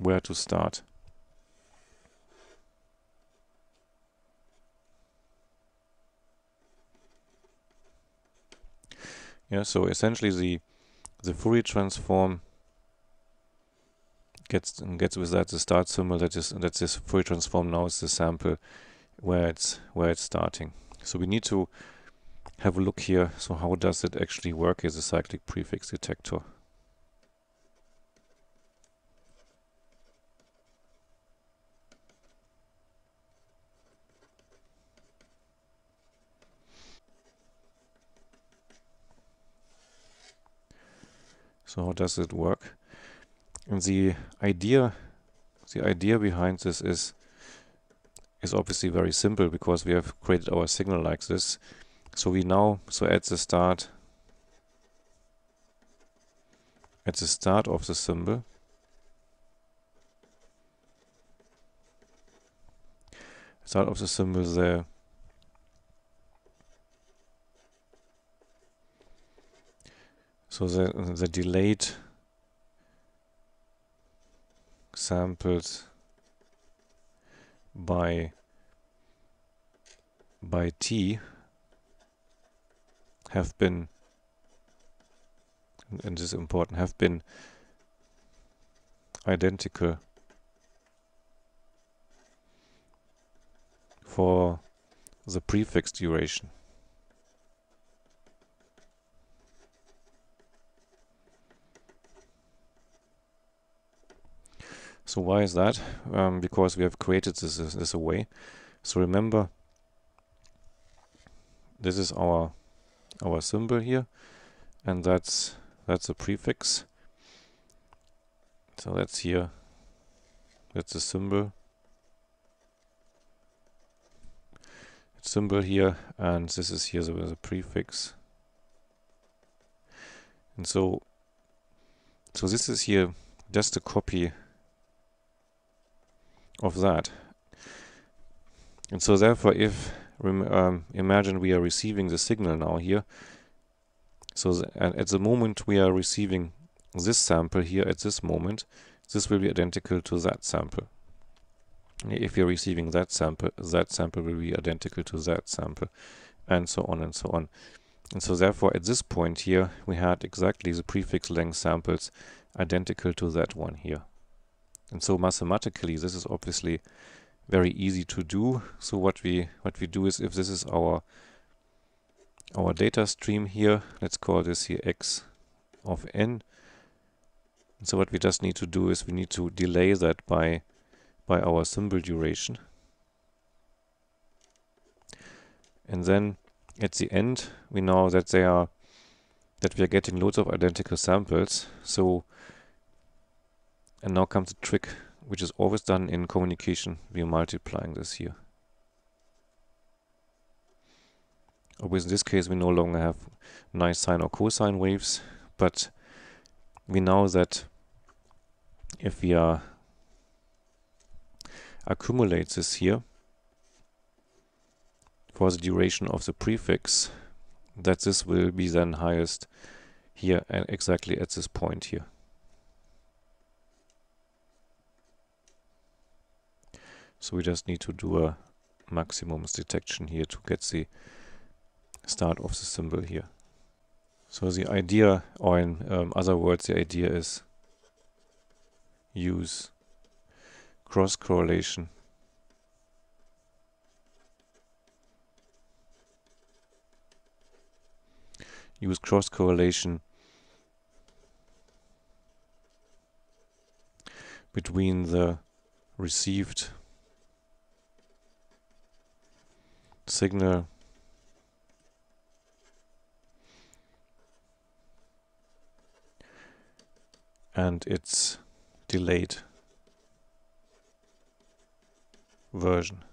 where to start. Yeah, so essentially the the Fourier transform gets gets with that the start symbol that is that this Fourier transform now is the sample where it's where it's starting. So we need to have a look here. So how does it actually work as a cyclic prefix detector? So how does it work? And the idea, the idea behind this is is obviously very simple because we have created our signal like this. So we now, so at the start, at the start of the symbol, start of the symbol there So the, the delayed samples by by t have been and this is important have been identical for the prefix duration So why is that? Um, because we have created this, this, way. So remember, this is our our symbol here, and that's that's a prefix. So that's here. That's a symbol. Symbol here, and this is here the, the prefix. And so, so this is here just a copy of that. And so therefore, if um, imagine we are receiving the signal now here, so at the moment we are receiving this sample here at this moment, this will be identical to that sample. If you're receiving that sample, that sample will be identical to that sample, and so on and so on. And so therefore at this point here, we had exactly the prefix length samples identical to that one here. And so mathematically, this is obviously very easy to do. So what we what we do is if this is our our data stream here, let's call this here x of n. And so what we just need to do is we need to delay that by by our symbol duration. And then at the end, we know that they are that we are getting loads of identical samples. So and now comes the trick, which is always done in communication. We are multiplying this here. Obviously, in this case, we no longer have nice sine or cosine waves, but we know that if we are accumulate this here for the duration of the prefix, that this will be then highest here and exactly at this point here. So we just need to do a maximums detection here to get the start of the symbol here. So the idea, or in um, other words, the idea is use cross correlation use cross correlation between the received signal and its delayed version.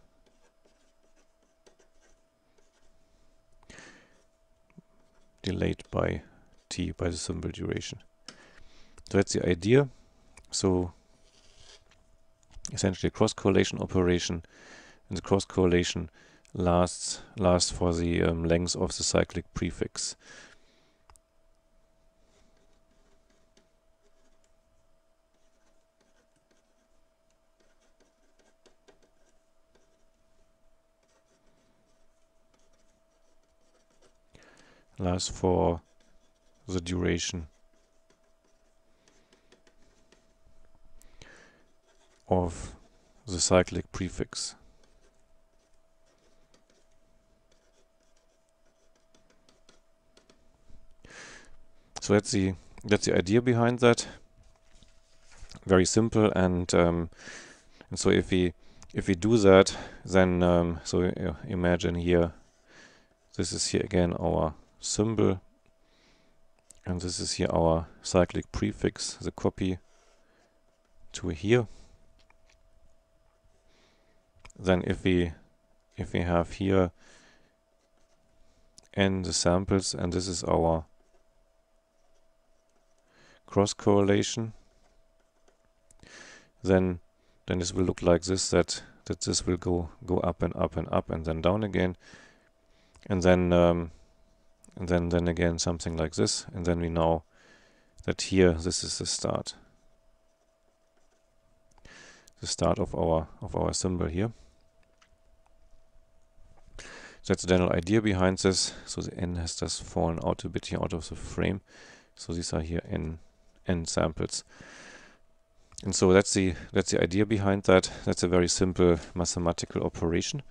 Delayed by t, by the symbol duration. So that's the idea. So essentially a cross correlation operation and the cross correlation lasts last for the um, length of the cyclic prefix. lasts for the duration of the cyclic prefix. So that's the that's the idea behind that. Very simple, and um, and so if we if we do that, then um, so imagine here, this is here again our symbol, and this is here our cyclic prefix, the copy to here. Then if we if we have here n the samples, and this is our cross correlation, then then this will look like this that that this will go go up and up and up and then down again. And then um, and then then again something like this. And then we know that here this is the start. The start of our of our symbol here. That's the general idea behind this. So the n has just fallen out a bit here out of the frame. So these are here n n samples and so that's the that's the idea behind that. That's a very simple mathematical operation.